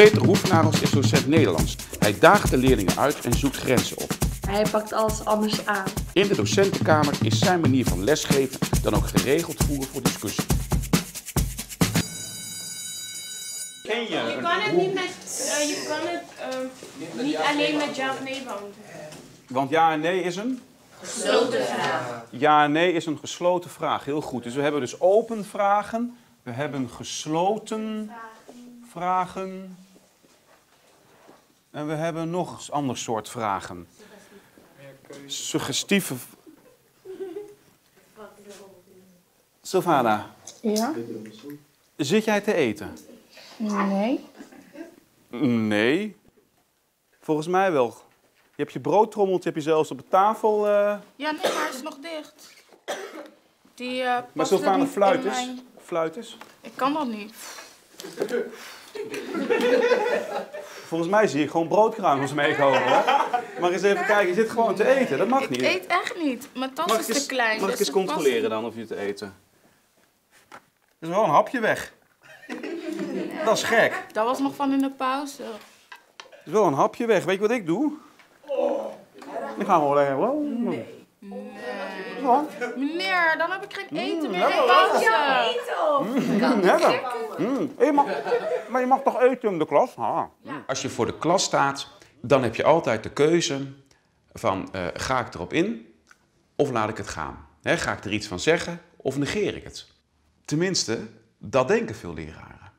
Peter Hoefnagels is docent Nederlands. Hij daagt de leerlingen uit en zoekt grenzen op. Hij pakt alles anders aan. In de docentenkamer is zijn manier van lesgeven dan ook geregeld voeren voor discussie. Ken je? Je kan het niet met, eh, je kan het eh, niet alleen met ja of nee beantwoorden. Want ja en nee is een? Gesloten vraag. Ja en nee is een gesloten vraag. Heel goed. Dus we hebben dus open vragen. We hebben gesloten vragen. En we hebben nog een ander soort vragen. Suggestieve. Sylvana, Ja? zit jij te eten? Nee. Nee. Volgens mij wel. Je hebt je broodtrommeltje heb je zelfs op de tafel. eh, Ja, nee, maar hij is nog dicht. Die, eh Maar Sylvana, fluit eens. mijn- Fluit eens. Ik kan dat niet. Volgens mij zie je gewoon broodkruimels meekomen. Maar eens even kijken, je zit gewoon te eten. Dat mag Ik niet. eet echt niet. Mijn tas ik is eens, te klein. mag ik dus eens het past controleren dan of je te eten? Er is wel een hapje weg. Dat is gek. Dat was nog van in de pauze. Er is wel een hapje weg. Weet je wat ik doe? Dan gaan we wel lekker. Nee. Meneer, dan heb ik geen eten meer lekker, in pauze. Lekker. Mm. Je mag, maar je mag toch eten in de klas? Ah. Als je voor de klas staat, dan heb je altijd de keuze van eh, ga ik erop in of laat ik het gaan? Hè, ga ik er iets van zeggen of negeer ik het? Tenminste, dat denken veel leraren.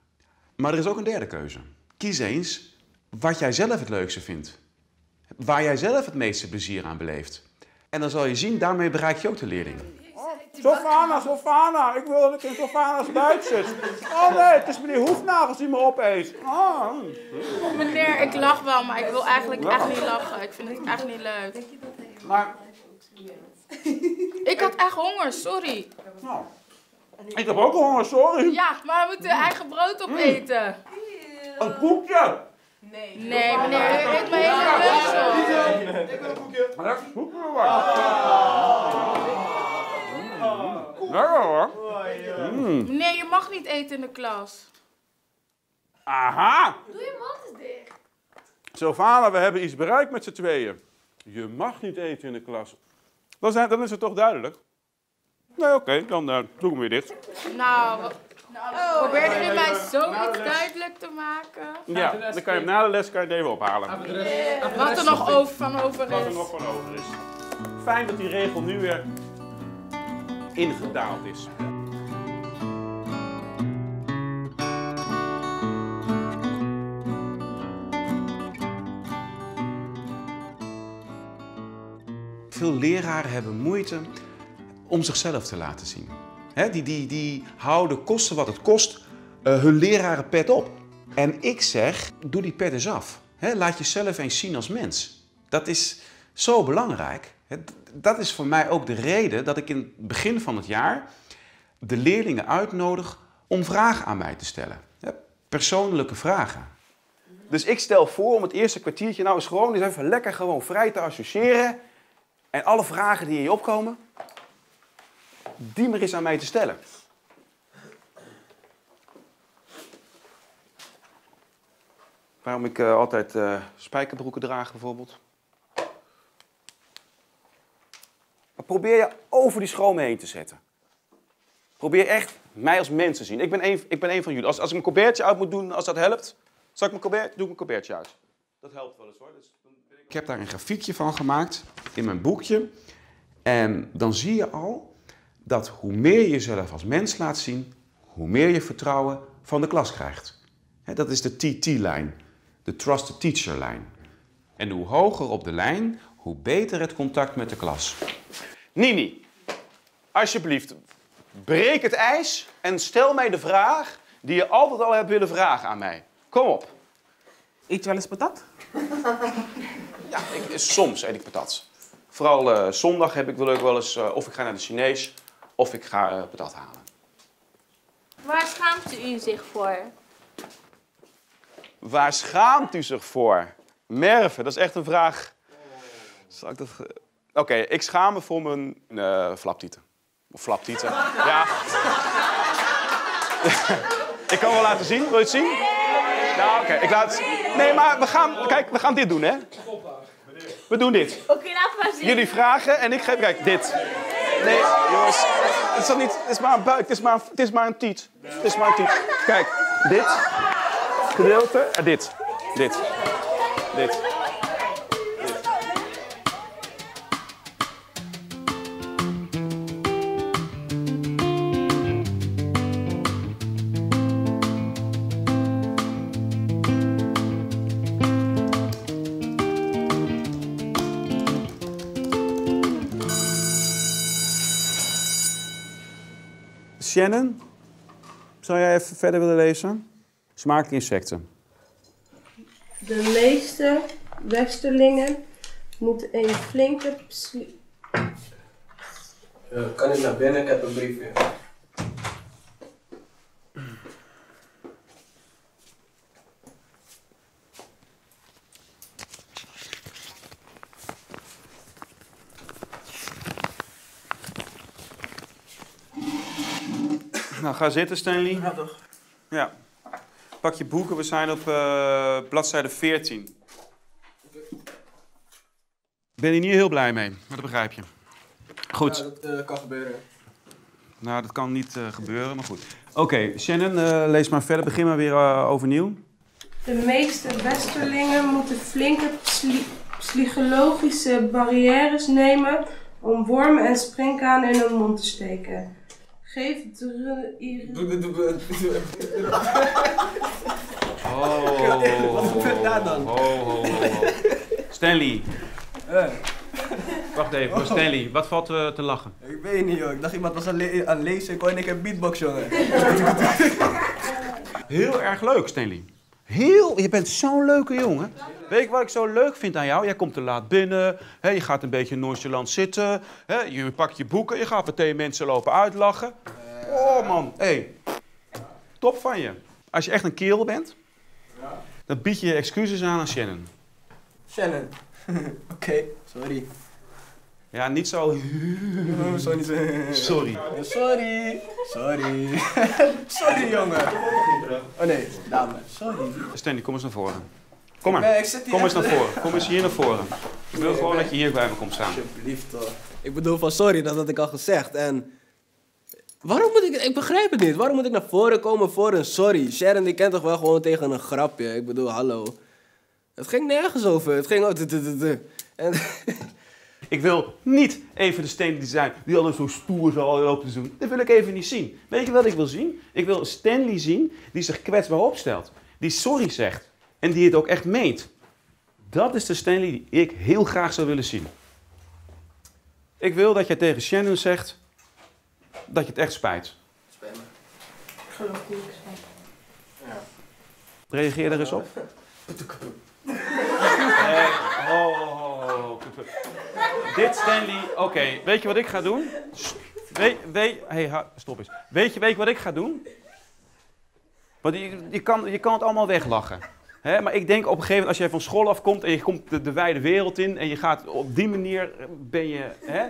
Maar er is ook een derde keuze. Kies eens wat jij zelf het leukste vindt. Waar jij zelf het meeste plezier aan beleeft. En dan zal je zien, daarmee bereik je ook de leerling. Sofana, Sofana, ik wil dat ik in Sofana's buik zit. Oh nee, het is meneer Hoefnagels die me opeet. Ah. Meneer, ik lach wel, maar ik wil eigenlijk echt niet lachen. Ik vind het echt niet leuk. Maar, Ik had echt honger, sorry. nou, ik heb ook honger, sorry. Ja, maar we moeten eigen brood opeten. Een koekje. Nee, meneer, u eet mijn hele lunch op. Lekker koekje maar. Lekker hoor. Meneer, je mag niet eten in de klas. Aha. Doe je mond eens dicht. Sylvana, we hebben iets bereikt met z'n tweeën. Je mag niet eten in de klas. Dan, zijn, dan is het toch duidelijk? Nee, oké, dan eh, doe ik hem weer dicht. Nou, probeerde u mij zoiets duidelijk te maken? Ja, dan kan je hem na de les kan je het even ophalen. Wat er nog over van over Wat er is. nog van over is. Fijn dat die regel nu weer ingedaald is. Veel leraren hebben moeite om zichzelf te laten zien. Die, die, die houden kosten wat het kost eh, hun lerarenpet op. En ik zeg, doe die pet eens af. Laat jezelf eens zien als mens. Dat is zo belangrijk. Dat is voor mij ook de reden dat ik in het begin van het jaar de leerlingen uitnodig om vragen aan mij te stellen. Persoonlijke vragen. Dus ik stel voor om het eerste kwartiertje nou eens gewoon eens even lekker gewoon vrij te associëren. En alle vragen die in je opkomen, die maar eens aan mij te stellen. Waarom ik eh, altijd eh, spijkerbroeken draag bijvoorbeeld. Maar probeer je over die schromen heen te zetten. Probeer echt mij als mens te zien. Ik ben een, ik ben een van jullie. Als, als ik mijn colbertje uit moet doen, als dat helpt, zal ik mijn colbert, doe ik mijn colbertje uit. Dat helpt wel eens hoor. Dus ik... ik heb daar een grafiekje van gemaakt in mijn boekje. En dan zie je al dat hoe meer je jezelf als mens laat zien, hoe meer je vertrouwen van de klas krijgt. Dat is de TT-lijn, de Trusted Teacher-lijn. En hoe hoger op de lijn, hoe beter het contact met de klas. Nini, alsjeblieft, breek het ijs en stel mij de vraag die je altijd al hebt willen vragen aan mij. Kom op. Eet je wel eens patat? Ja, ik, soms eet ik patat. Vooral eh, zondag heb ik wel ook wel eens, eh, of ik ga naar de Chinees, of ik ga eh, patat halen. Waar schaamt u zich voor? Waar schaamt u zich voor? Merve, dat is echt een vraag. Zal ik dat... ge- Oké, ik schaam me voor mijn eh flaptieten. Of flaptieten. Ja. ik kan wel laten zien. Wil je het zien? Nou, oké, ik laat Nee, maar we gaan, kijk, we gaan dit doen, hè? We doen dit. Oké, laat maar zien. Jullie vragen en ik geef, kijk, dit. Nee, jongens, het is, niet, het is maar een buik, het is maar, het is maar een tiet. Het is maar een tiet. Kijk, dit gedeelte en dit. Dit. Dit. Shannon, zou jij even verder willen lezen? Smakelijke insecten. De meeste westerlingen moeten een flinke Eh, kan ik naar binnen? Ik heb een briefje. Nou, ga zitten, Stanley. Ja, toch? Ja. Pak je boeken, we zijn op eh, bladzijde 14. Ik ben hier niet heel blij mee, maar dat begrijp je. Goed. Ja, dat eh, kan gebeuren. Nou, dat kan niet eh, gebeuren, maar goed. Oké, Shannon, eh, lees maar verder. Begin maar weer eh, overnieuw. De meeste westerlingen moeten flinke psy- psychologische barrières nemen om wormen en sprinkhanen in hun mond te steken. Geef Oh. Wat gebeurt daar dan? Ho, ho, ho, ho. Stanley. Wacht even, Stanley. Wat valt eh, te lachen? Ik weet niet joh, ik dacht iemand was aan, le- aan lezen, ik hoorde ik een beatbox jongen. Heel erg leuk, Stanley. Heel, je bent zo'n leuke jongen. Weet je wat ik zo leuk vind aan jou? Jij komt te laat binnen, je gaat een beetje nonchalant zitten, je pakt je boeken, je gaat meteen mensen lopen uitlachen. Oh man, hey. top van je. Als je echt een kerel bent, dan bied je excuses aan aan Shannon. Shannon. Oké, sorry. Ja, niet zo... Oh, sorry. Sorry. Sorry. Sorry. sorry jongen. Oh nee, dame. Sorry. Stanley, kom eens naar voren. Kom maar. Nee, ik zit hier Kom eens naar voren. Kom eens hier naar voren. Ik wil gewoon dat je hier bij me komt staan. Alsjeblieft toch. Ik bedoel van sorry, dat had ik al gezegd. En waarom moet ik, ik begrijp het niet. Waarom moet ik naar voren komen voor een sorry? Sharon die kent toch wel gewoon tegen een grapje. Ik bedoel, hallo. Het ging nergens over. Het ging... oh, En Ik wil niet even de steen die zijn die altijd zo stoer zal lopen te doen. Dat wil ik even niet zien. Weet je wat ik wil zien? Ik wil Stanley zien die zich kwetsbaar opstelt. Die sorry zegt. En die het ook echt meent. Dat is de Stanley die ik heel graag zou willen zien. Ik wil dat jij tegen Shannon zegt dat je het echt spijt. Ik geloof er niks van. Reageer er eens op. Ho, ho. Dit Stanley, oké, weet je wat ik ga doen? Weet, hey, stop eens. Weet je, weet je wat ik ga doen? Want je, je, kan, je kan het allemaal weglachen. Hè? Maar ik denk op een gegeven moment, als jij van school afkomt en je komt de, de wijde wereld in en je gaat op die manier, eh, ben je, hè?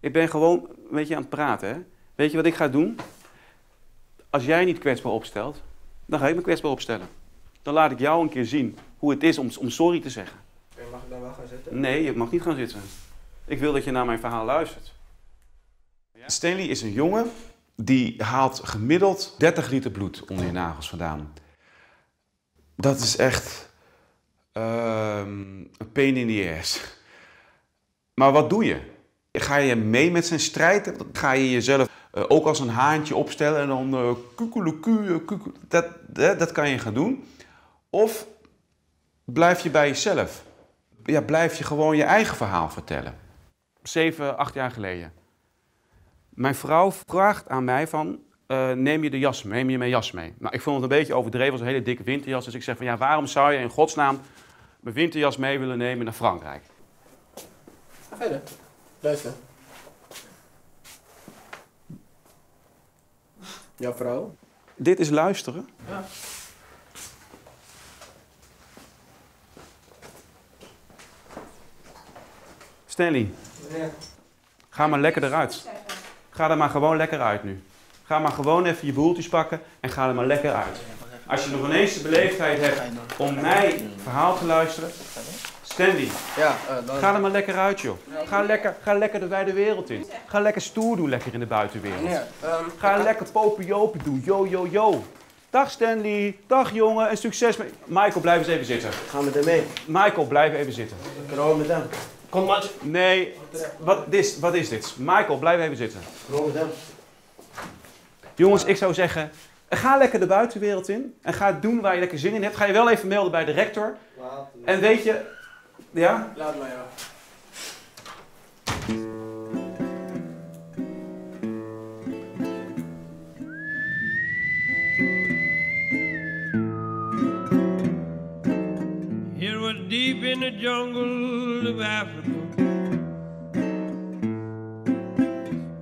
Ik ben gewoon een beetje aan het praten, hè? Weet je wat ik ga doen? Als jij niet kwetsbaar opstelt, dan ga ik me kwetsbaar opstellen. Dan laat ik jou een keer zien hoe het is om, om sorry te zeggen. Mag ik dan wel gaan zitten? Nee, je mag niet gaan zitten. Ik wil dat je naar mijn verhaal luistert. Stanley is een jongen die haalt gemiddeld 30 liter bloed onder je nagels vandaan. Dat is echt ehm, een pain in the ass. Maar wat doe je? Ga je mee met zijn strijd? Ga je jezelf eh, ook als een haantje opstellen en dan uh, kukuleku, kuku- dat, dat, dat kan je gaan doen. Of blijf je bij jezelf? ja, blijf je gewoon je eigen verhaal vertellen. Zeven, acht jaar geleden. Mijn vrouw vraagt aan mij van, eh, neem je de jas mee, neem je mijn jas mee? Nou, ik vond het een beetje overdreven, was een hele dikke winterjas. Dus ik zeg van, ja, waarom zou je in godsnaam mijn winterjas mee willen nemen naar Frankrijk? Ga verder. Luister. Jouw vrouw? Dit is luisteren. Ja. Stanley, Ja. ga maar lekker eruit. Ga er maar gewoon lekker uit nu. Ga maar gewoon even je boeltjes pakken en ga er maar lekker uit. Als je nog ineens de beleefdheid hebt om mij verhaal te luisteren. Stanley, Ja, eh, dan... ga er maar lekker uit joh. Ga lekker, ga lekker de wijde wereld in. Ga lekker stoer doen lekker in de buitenwereld. Ja, ehm, Ga lekker popiopen doen. Yo, yo, yo. Dag Stanley. Dag jongen. En succes met... Michael, blijf eens even zitten. gaan we ermee. Michael, blijf even zitten. Gewoon met hem. Kom maar. Nee, wat is, wat is dit? Michael, blijf even zitten. Gewoon met hem. Jongens, ik zou zeggen, ga lekker de buitenwereld in. En ga doen waar je lekker zin in hebt. Ga je wel even melden bij de rector. En weet je... Ja? Laat maar, ja. The jungle of Africa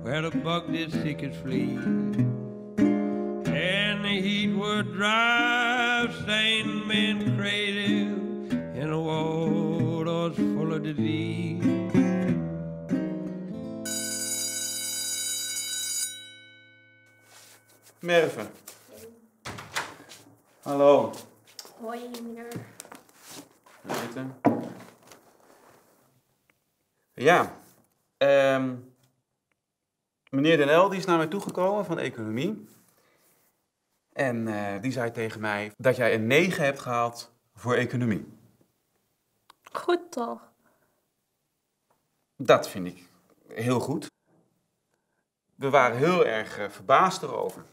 where the buck did seek his flea. And the heat would drive sane men crazy in a world that's full of disease. Merven. Hallo. Hoi, meneer. Eten. Ja. ehm, meneer Den El die is naar mij toegekomen van economie. En eh, die zei tegen mij dat jij een 9 hebt gehaald voor economie. Goed toch? Dat vind ik heel goed. We waren heel erg eh, verbaasd erover.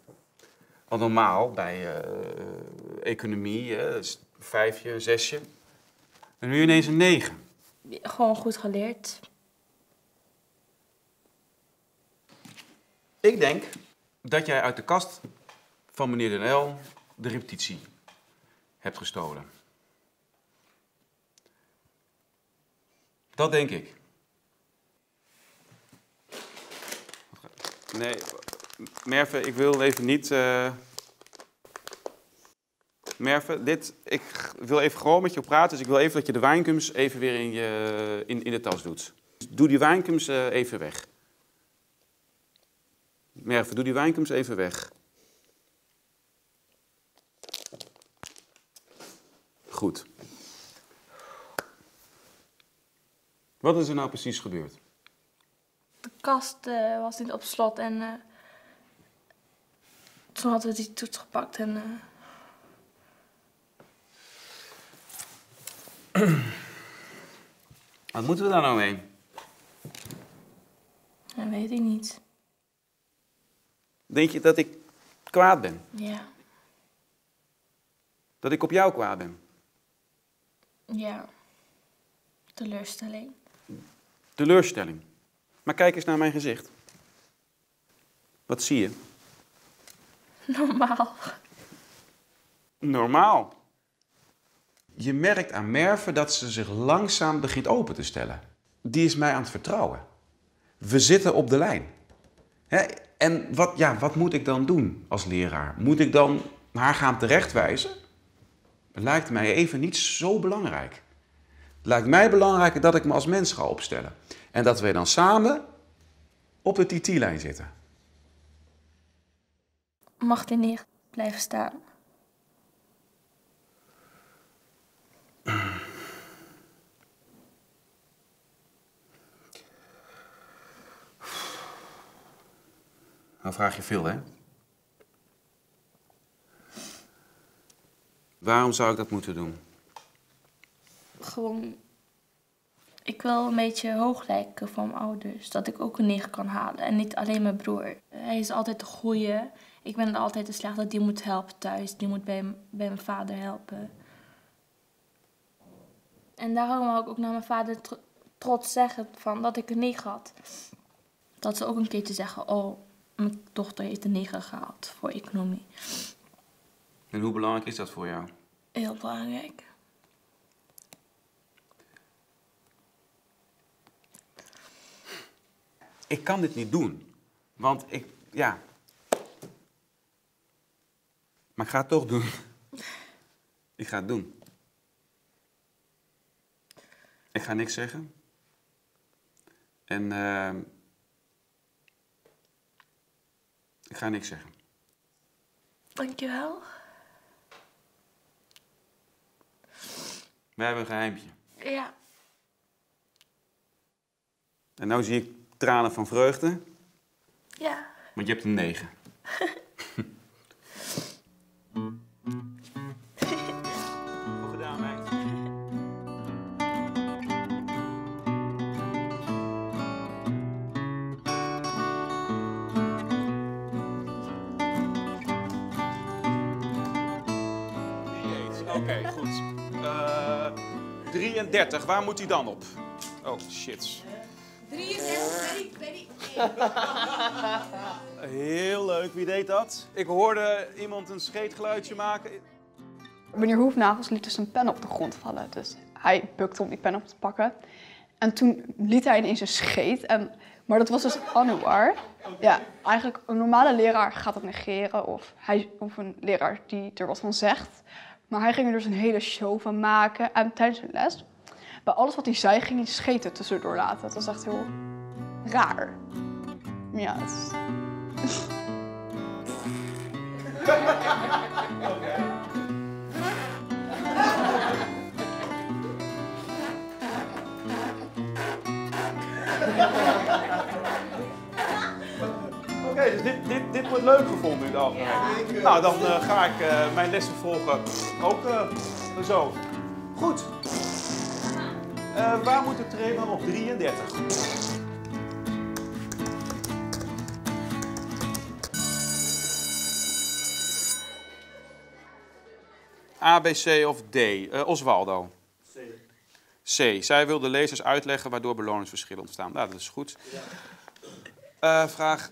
Want normaal bij eh, economie is een vijfje, een zesje. En nu ineens een negen. Gewoon goed geleerd. Ik denk dat jij uit de kast van meneer Den El de repetitie hebt gestolen. Dat denk ik. Nee, Merve, ik wil even niet. eh Merve, dit, ik wil even gewoon met je praten. Dus ik wil even dat je de wijnkums even weer in, je, in, in de tas doet. Doe die wijnkums eh, even weg. Merve, doe die wijnkums even weg. Goed. Wat is er nou precies gebeurd? De kast eh, was niet op slot en eh, toen hadden we die toets gepakt en eh, Wat moeten we daar nou mee? dat weet ik niet. Denk je dat ik kwaad ben? Ja, Dat ik op jou kwaad ben? ja. Teleurstelling. Teleurstelling. Maar kijk eens naar mijn gezicht. Wat zie je? Normaal. Normaal. Je merkt aan Merve dat ze zich langzaam begint open te stellen. Die is mij aan het vertrouwen. We zitten op de lijn. Hè? En wat, ja, wat moet ik dan doen als leraar? Moet ik dan haar gaan terechtwijzen? Lijkt mij even niet zo belangrijk. Het lijkt mij belangrijker dat ik me als mens ga opstellen. En dat we dan samen op de TT-lijn zitten. Mag die neer blijven staan? Dan vraag je veel, hè? Waarom zou ik dat moeten doen? Gewoon. Ik wil een beetje hoog lijken van mijn ouders. Dat ik ook een 9 kan halen. En niet alleen mijn broer. Hij is altijd de goeie. Ik ben altijd de slechte. Die moet helpen thuis. Die moet bij, mijn vader helpen. En daarom wou ik ook naar mijn vader tro- trots zeggen van dat ik een 9 had. Dat ze ook een keertje zeggen: Oh, mijn dochter heeft een 9 gehaald voor economie. En hoe belangrijk is dat voor jou? Heel belangrijk. Ik kan dit niet doen. Want ik, ja. Maar ik ga het toch doen. Ik ga het doen. Ik ga niks zeggen. En ehm, Ik ga niks zeggen. Dankjewel. We hebben een geheimpje. Ja. En nou zie ik tranen van vreugde, Ja. want je hebt een 9. Oké, goed. Eh 33, waar moet hij dan op? Oh, shit. 33, ben ik Heel leuk, wie deed dat? Ik hoorde iemand een scheetgeluidje maken. Meneer Hoefnagels liet dus een pen op de grond vallen. Dus hij bukte om die pen op te pakken. En toen liet hij ineens een scheet. En, maar dat was dus Anouar. Ja, eigenlijk een normale leraar gaat dat negeren. Of, hij, of een leraar die er wat van zegt. Maar hij ging er dus een hele show van maken. En tijdens de les, bij alles wat hij zei, ging hij scheten tussendoor laten. Het was echt heel raar. Ja, het is- Oké, dus dit, dit, dit wordt leuk gevonden in het algemeen. Nou, dan eh, ga ik eh, mijn lessen volgen ook eh, zo. Goed. Eh, waar moet de trainer op 33? A, B, C of D? Eh, Oswaldo. C. C. Zij wil de lezers uitleggen waardoor beloningsverschillen ontstaan. Nou, dat is goed. Eh, vraag.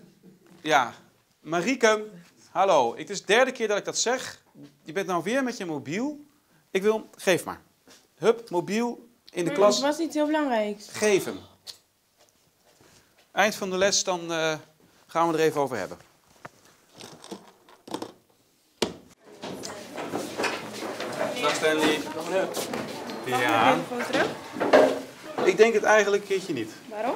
Ja. Marieke, hallo. Het is de derde keer dat ik dat zeg. Je bent nou weer met je mobiel. Ik wil. Geef maar. Hup, mobiel in de klas. Het was iets heel belangrijks. Geef hem. Eind van de les, dan eh, gaan we er even over hebben. Dag Stanley. Ja. Ik denk het eigenlijk een keertje niet. Waarom?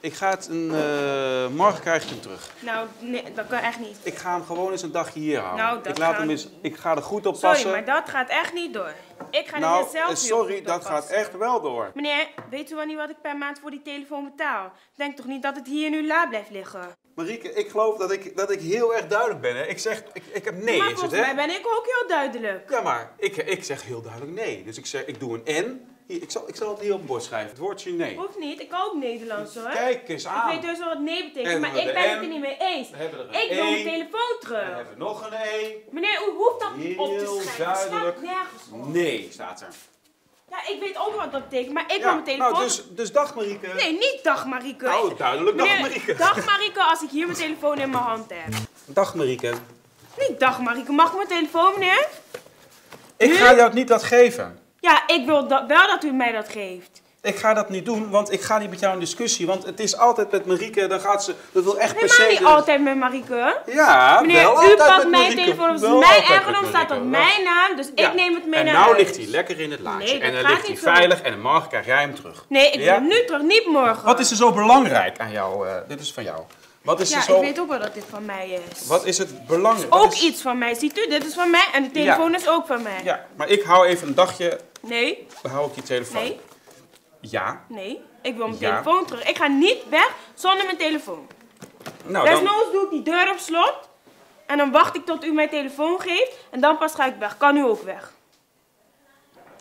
Ik ga het een. eh, morgen krijg ik hem terug. Nou, nee, dat kan echt niet. Ik ga hem gewoon eens een dagje hier houden. Nou, dat ik, laat hem eens, ik ga er goed op Sorry, passen. maar dat gaat echt niet door. Ik ga nou, er zelf heel sorry, dat gaat echt wel door. Meneer, weet u wel niet wat ik per maand voor die telefoon betaal? Denk toch niet dat het hier nu la blijft liggen? Marieke, ik geloof dat ik, dat ik heel erg duidelijk ben. Hè? Ik zeg, ik, ik heb nee, maar is het volgens mij ben ik ook heel duidelijk. Ja, maar ik, ik zeg heel duidelijk nee. Dus ik zeg, ik doe een N. Hier, ik, zal, ik zal het hier op het bord schrijven. Het woordje nee. Hoeft niet, ik kan ook Nederlands hoor. Kijk eens aan. Ik weet dus wel wat nee betekent, En maar we ik ben het er niet mee eens. We hebben er een Ik wil mijn E. telefoon We terug. hebben nog een E. Meneer, u hoeft dat op te schrijven. Het staat nergens op. Nee, staat er. Ja, ik weet ook wat dat betekent, maar ik wil mijn telefoon... nou, dus, dus dag Marieke. Nee, niet dag Marieke. Nou, duidelijk dag Marieke. Dag Marieke als ik hier mijn telefoon in mijn hand heb. Dag Marieke. Niet dag Marieke, mag ik mijn telefoon meneer? Ik ga jou niet dat geven. Ja, ik wil dat, wel dat u mij dat geeft. Ik ga dat niet doen, want ik ga niet met jou in discussie. Want het is altijd met Marieke, dan gaat ze... Dat wil echt per se... Helemaal niet de- altijd met Marieke. Ja, Meneer, wel u pakt met mijn telefoon, Wel mijn eigendom staat op mijn naam, dus Ja. ik neem het mee En naar nou huis. ligt hij lekker in het laadje. Nee, en dan ligt hij veilig en morgen krijg jij hem terug. Nee, ik wil Ja? hem nu terug, niet morgen. Wat is er zo belangrijk aan jou? eh, dit is van jou. Wat is Ja, zo... ik weet ook wel dat dit van mij is. Wat is het belangrijk? Ook iets van mij, ziet u? Dit is van mij en de telefoon Ja. is ook van mij. Ja, maar ik hou even een dagje... Nee, Hou ik je telefoon. nee, Ja. nee. Ik wil mijn Ja. telefoon terug. Ik ga niet weg zonder mijn telefoon. Nou, dan... Desnoods doe ik die deur op slot. En dan wacht ik tot u mijn telefoon geeft. En dan pas ga ik weg. Kan u ook weg.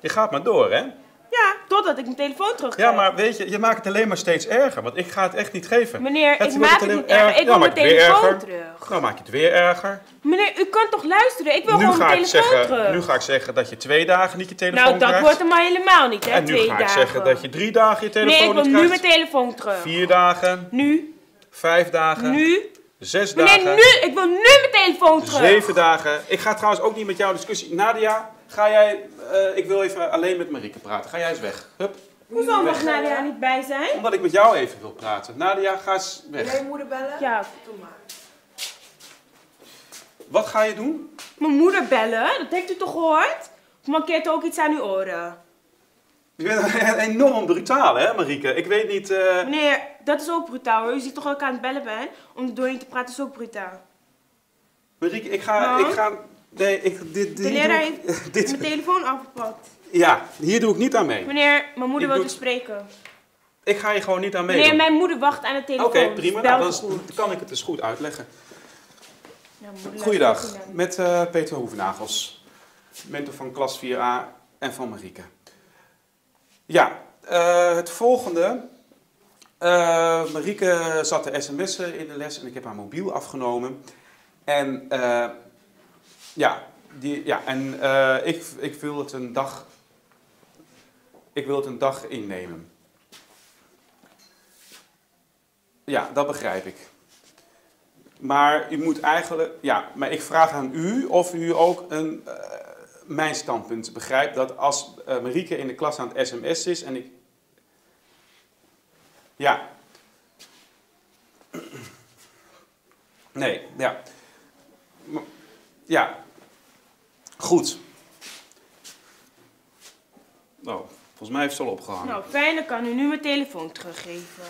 Je gaat maar door, hè? Ja, totdat ik mijn telefoon terug Ja, maar weet je, je maakt het alleen maar steeds erger. Want ik ga het echt niet geven. Meneer, Het ik maak het niet erger. Ik wil mijn telefoon terug. Nou maak je het weer erger. Meneer, u kunt toch luisteren? Ik wil Nu gewoon mijn telefoon zeggen, terug. nu ga ik zeggen dat je twee dagen niet je telefoon nou, dat krijgt. wordt er maar helemaal niet, hè? en nu twee ga ik dagen. zeggen dat je drie dagen je telefoon Nee, ik wil nu krijgt. mijn telefoon terug. Vier dagen, Nu, vijf dagen, nu. zes Meneer, dagen, nu! Ik wil nu mijn telefoon terug. zeven dagen. Ik ga trouwens ook niet met jou discussie. Nadia, ga jij... eh, ik wil even alleen met Marieke praten. Ga jij eens weg. Hup. Hoezo mag Nadia er niet bij zijn? Omdat ik met jou even wil praten. Nadia, ga eens weg. moeder bellen? Ja, doe maar. Wat ga je doen? Mijn moeder bellen, dat heeft u toch gehoord? Of mankeert er ook iets aan uw oren? Je bent enorm brutaal, hè, Marieke? Ik weet niet... eh, Meneer, dat is ook brutaal hoor. U ziet toch dat ik aan het bellen ben? Om er doorheen te praten is ook brutaal. Marieke, ik ga... Ik ga nee, ik, dit, dit, De hier leraar doe ik- heeft dit, mijn telefoon afgepakt. Ja, hier doe ik niet aan mee. Meneer, mijn moeder wil te spreken. Ik ga hier gewoon niet aan mee. Meneer, mijn moeder wacht aan de Oké, telefoon. prima. Dus bel Nou, dan, goed. kan ik het dus goed uitleggen. Moeder Goeiedag, met eh, Peter Hoevenagels. Mentor van klas 4a en van Marieke. Ja, eh, het volgende. Eh, Marieke zat de sms'en in de les en ik heb haar mobiel afgenomen. En ja, die, ja, en eh, ik, ik wil het een dag. Ik wil het een dag innemen. Ja, dat begrijp ik. Maar u moet eigenlijk, ja, maar ik vraag aan u of u ook een, eh, mijn standpunt begrijpt. Dat als eh, Marieke in de klas aan het sms is en ik. Ja. Nee, ja. Ja. Goed. Nou, volgens mij heeft ze al opgehangen. Nou, fijn, dan kan u nu mijn telefoon teruggeven.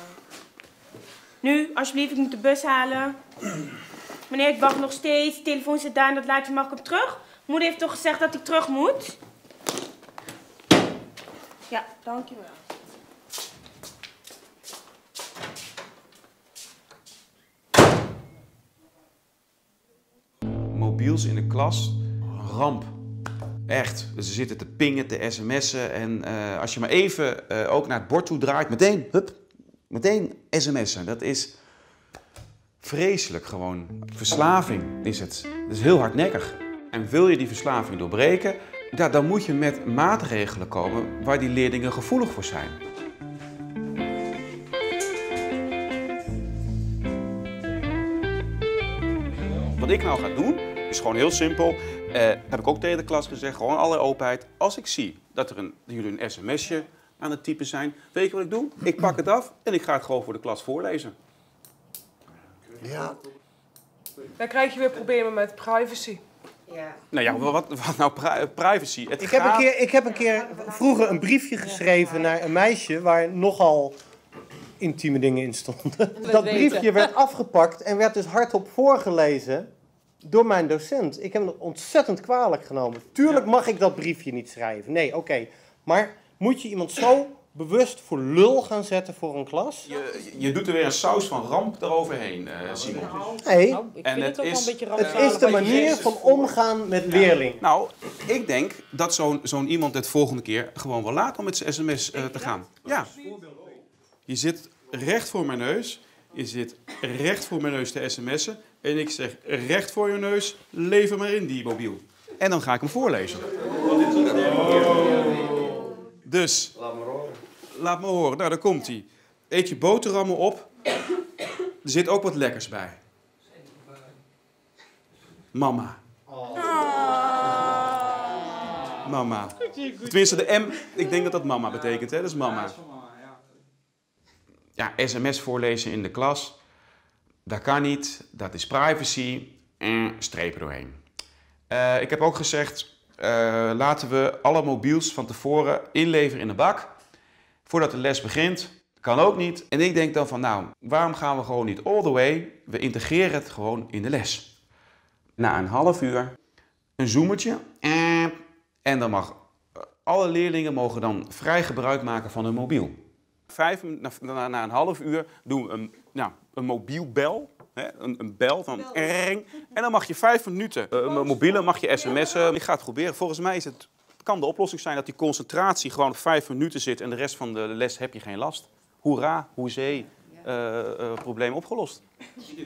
Nu, alsjeblieft, ik moet de bus halen. Meneer, ik wacht nog steeds. De telefoon zit daar en dat laatje mag ik hem terug. Moeder heeft toch gezegd dat ik terug moet? Ja, dankjewel. mobiels in de klas, ramp. Echt. Ze zitten te pingen, te sms'en. En eh, als je maar even eh, ook naar het bord toe draait, meteen, hup, meteen sms'en. Dat is vreselijk gewoon. Verslaving is het. Dat is heel hardnekkig. En wil je die verslaving doorbreken, ja, dan moet je met maatregelen komen waar die leerlingen gevoelig voor zijn. Wat ik nou ga doen, is gewoon heel simpel. Eh, heb ik ook tegen de klas gezegd, gewoon alle openheid. Als ik zie dat, er een, dat jullie een sms'je aan het typen zijn, weet je wat ik doe? Ik pak het af en ik ga het gewoon voor de klas voorlezen. Ja. Dan krijg je weer problemen met privacy. Nou ja, wat, wat nou pri- privacy? Het Ik heb, een gaat- keer, ik heb een keer vroeger een briefje geschreven naar een meisje waar nogal intieme dingen in stonden. Dat briefje werd afgepakt en werd dus hardop voorgelezen door mijn docent. Ik heb het ontzettend kwalijk genomen. Tuurlijk mag ik dat briefje niet schrijven. Nee, oké. Maar moet je iemand zo bewust voor lul gaan zetten voor een klas? Je, je doet er weer een saus van ramp eroverheen, eh Simon. Nee, en het is, het is de manier van omgaan met leerlingen. Nou, ik denk dat zo'n zo'n iemand het volgende keer gewoon wel laat om met zijn sms eh, te gaan. Ja. Je zit recht voor mijn neus. Je zit recht voor mijn neus te sms'en. En ik zeg recht voor je neus, lever maar in die mobiel. En dan ga ik hem voorlezen. Dus, laat me horen. Nou, daar komt hij. Eet je boterhammen op. Er zit ook wat lekkers bij. Mama. Mama. Tenminste, de M, ik denk dat dat mama betekent, hè? Dat is mama. Ja, sms voorlezen in de klas. Dat kan niet, dat is privacy. En strepen doorheen. Eh, ik heb ook gezegd, eh, laten we alle mobiels van tevoren inleveren in de bak. Voordat de les begint. Kan ook niet. En ik denk dan van, nou, waarom gaan we gewoon niet all the way? We integreren het gewoon in de les. Na een half uur een zoemertje. Eh, En dan mag alle leerlingen mogen dan vrij gebruik maken van hun mobiel. Vijf, na, na, na een half uur doen we een, nou, een mobielbel. Hè, een, een bel van erring. En dan mag je vijf minuten eh, een mobiele, mag je sms'en. Ik ga het proberen. Volgens mij is het, kan de oplossing zijn dat die concentratie gewoon op vijf minuten zit. En de rest van de les heb je geen last. Hoera, hoezee, eh eh, probleem opgelost.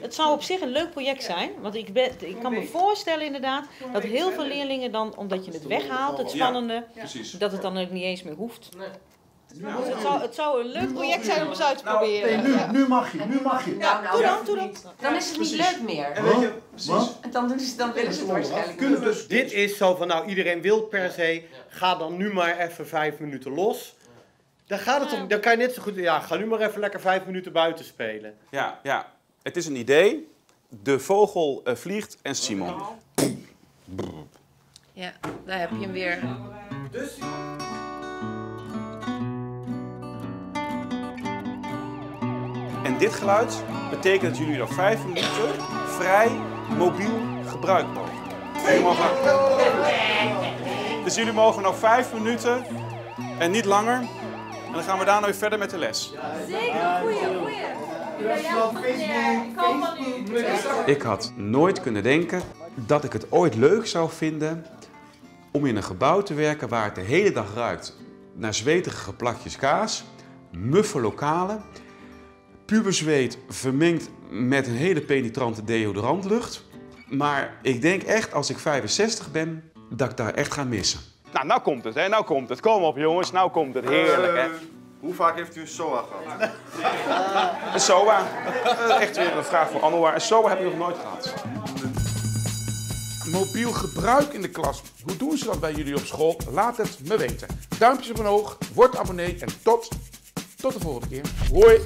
Het zou op zich een leuk project zijn, want ik, ben, ik kan me voorstellen inderdaad dat heel veel leerlingen dan, omdat je het weghaalt, het spannende, dat het dan ook niet eens meer hoeft. Dus het, zou, het zou een leuk project zijn om eens uit te proberen. nu, Ja. nu mag je, nu mag je. Ja, doe dan, doe dan. Dan is het niet Precies. leuk meer. En weet je, precies. En dan, doen ze, dan willen ze het waarschijnlijk Kunnen niet. dus, dit is zo van, nou iedereen wil per se, ga dan nu maar even vijf minuten los. Dan gaat het om, dan kan je net zo goed, ja, ga nu maar even lekker vijf minuten buiten spelen. Ja, ja. Het is een idee. De vogel eh, vliegt en Simon. Ja, daar heb je hem weer. En dit geluid betekent dat jullie dan vijf minuten vrij mobiel gebruik mogen. Jullie mogen dus jullie mogen nog vijf minuten en niet langer. En dan gaan we daarna weer verder met de les. Zeker, goeie, goeie. Ik had nooit kunnen denken dat ik het ooit leuk zou vinden om in een gebouw te werken waar het de hele dag ruikt naar zwetige geplakjes kaas, muffe lokalen, puberzweet vermengd met een hele penetrante deodorantlucht. Maar ik denk echt als ik 65 ben dat ik daar echt ga missen. Nou, nou komt het, hè? Nou komt het. Kom op, jongens. Nou komt het. Heerlijk, hè? Hoe vaak heeft u een SOA gehad? Een SOA. Eh, echt weer een vraag voor Anouar. Een SOA heb ik nog nooit gehad. Mobiel gebruik in de klas. Hoe doen ze dat bij jullie op school? Laat het me weten. Duimpjes omhoog, word abonnee en tot, tot de volgende keer. Hoi.